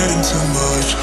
getting too much.